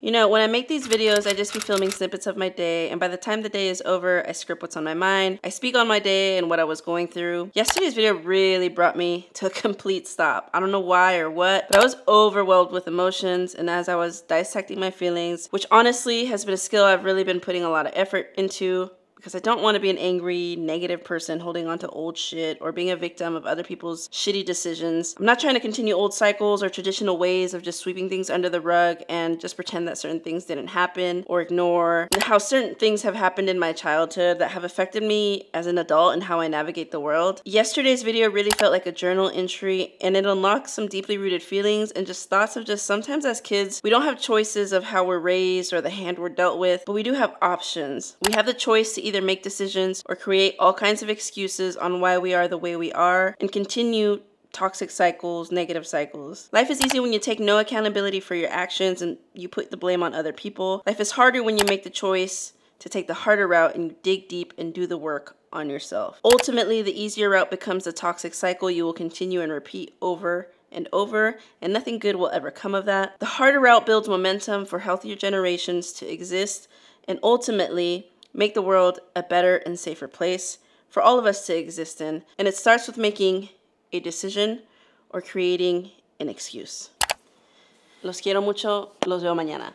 You know, when I make these videos, I just be filming snippets of my day, and by the time the day is over, I script what's on my mind. I speak on my day and what I was going through. Yesterday's video really brought me to a complete stop. I don't know why or what, but I was overwhelmed with emotions, and as I was dissecting my feelings, which honestly has been a skill I've really been putting a lot of effort into, because I don't want to be an angry, negative person holding on to old shit or being a victim of other people's shitty decisions. I'm not trying to continue old cycles or traditional ways of just sweeping things under the rug and just pretend that certain things didn't happen or ignore how certain things have happened in my childhood that have affected me as an adult and how I navigate the world. Yesterday's video really felt like a journal entry and it unlocked some deeply rooted feelings and just thoughts of just sometimes as kids, we don't have choices of how we're raised or the hand we're dealt with, but we do have options. We have the choice to either make decisions or create all kinds of excuses on why we are the way we are and continue toxic cycles, negative cycles. Life is easy when you take no accountability for your actions and you put the blame on other people. Life is harder when you make the choice to take the harder route and dig deep and do the work on yourself. Ultimately, the easier route becomes a toxic cycle you will continue and repeat over and over, and nothing good will ever come of that. The harder route builds momentum for healthier generations to exist, and ultimately, make the world a better and safer place for all of us to exist in. And it starts with making a decision or creating an excuse. Los quiero mucho, los veo mañana.